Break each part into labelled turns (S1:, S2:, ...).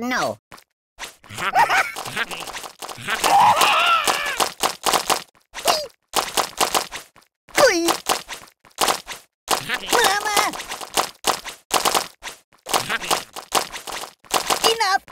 S1: No. Mama! Enough!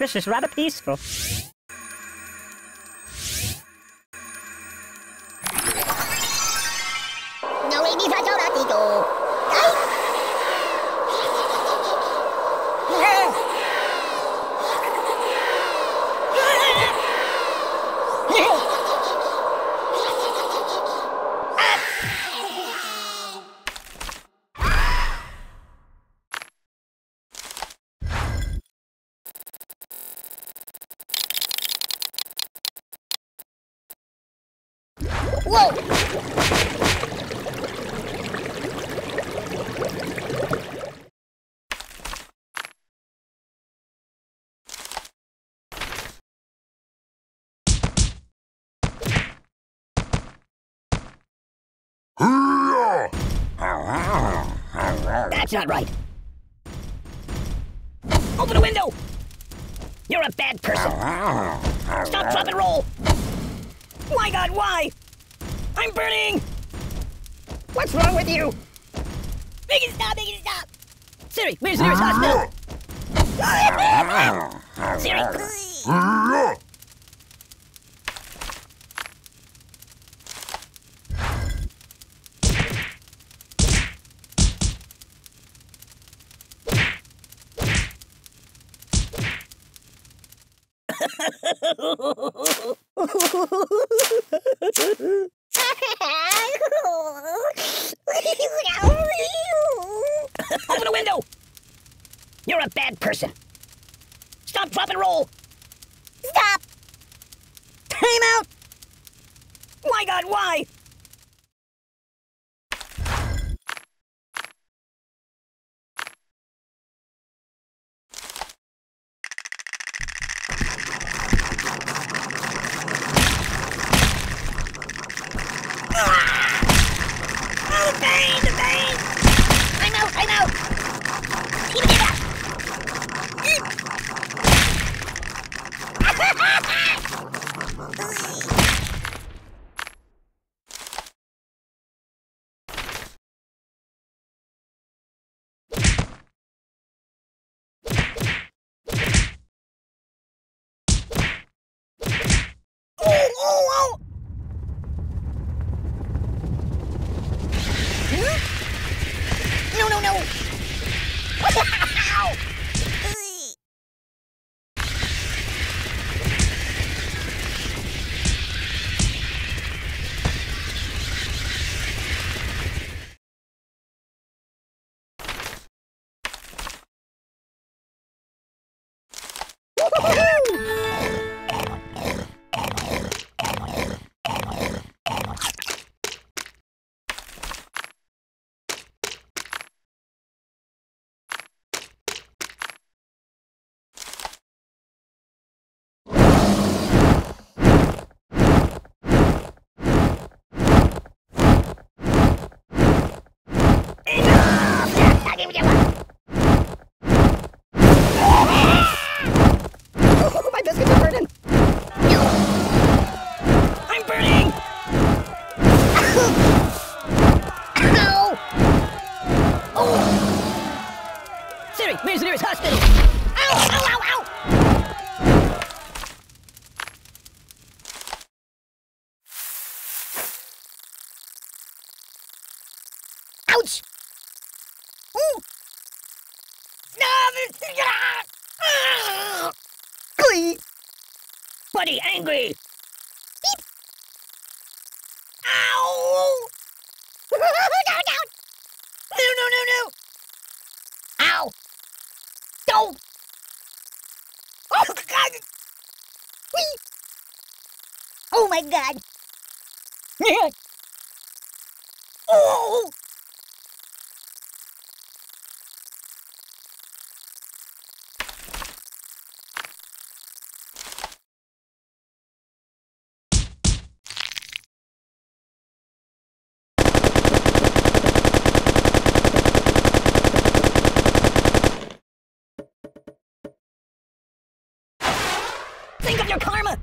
S2: This is rather peaceful.
S1: Whoa!
S2: That's not right. Open the window! You're a bad person. Stop, drop, and roll! My god, why? I'm burning! What's wrong with you?
S1: Make it stop! Make it stop!
S2: Siri, where's the nearest hospital? Siri! Open the window! You're a bad person. Stop, drop, and roll!
S1: Stop!
S2: Time out! My god, why?
S1: Buddy, angry! Beep! Ow! no, no! No, no, no, no! Ow! Don't! Oh, God! Whee!
S3: Oh my god.
S1: oh! Your karma!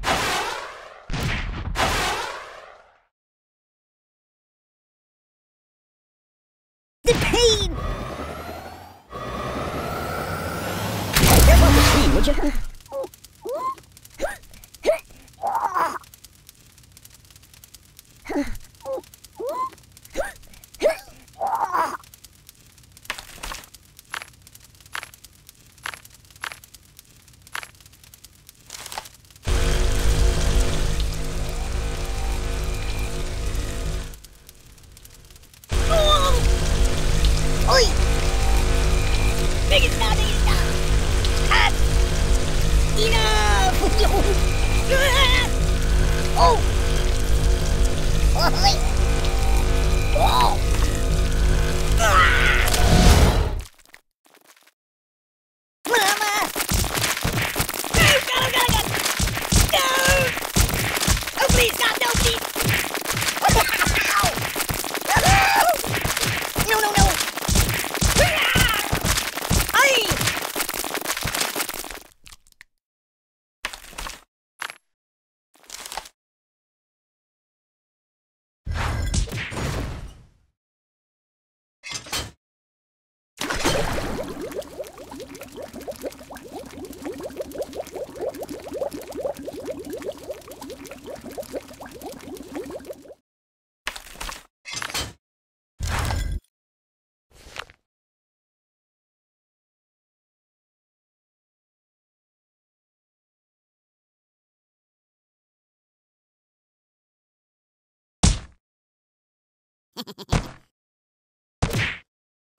S3: The pain!
S1: Careful the screen, would you?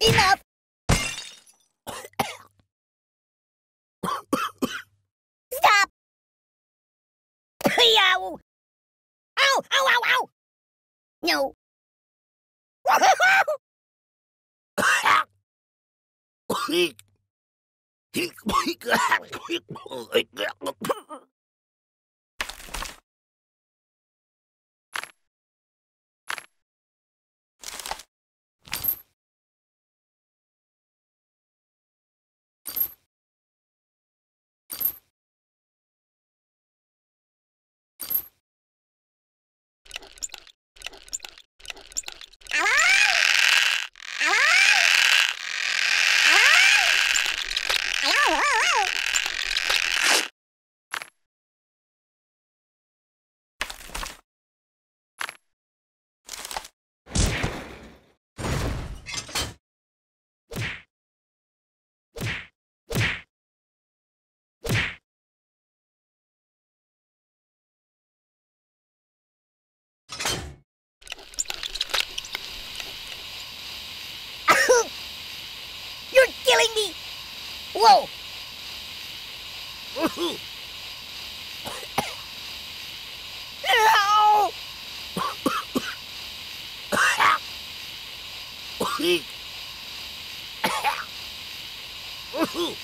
S3: Enough! Stop! Ow! Ow! Ow! Ow! Ow! No. Whoa! Ow! Woohoo!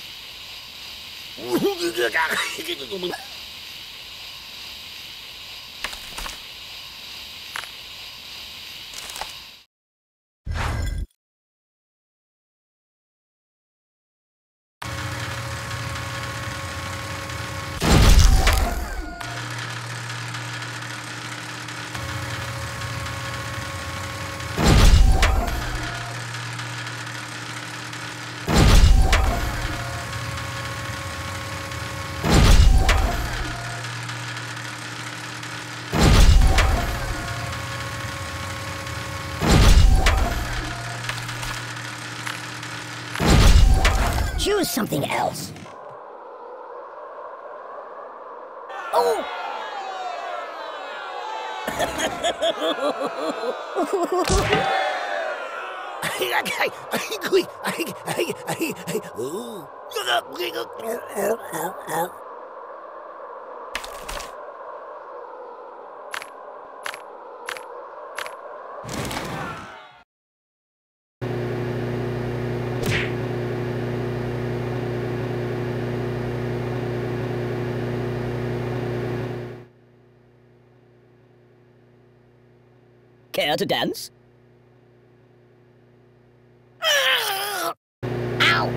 S3: Something else. Oh! Care to dance?
S1: Ow!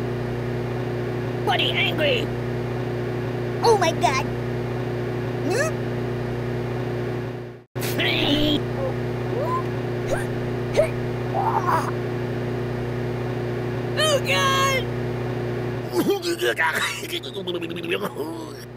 S3: Buddy, angry!
S1: Oh my god! Hmm?
S3: Oh god!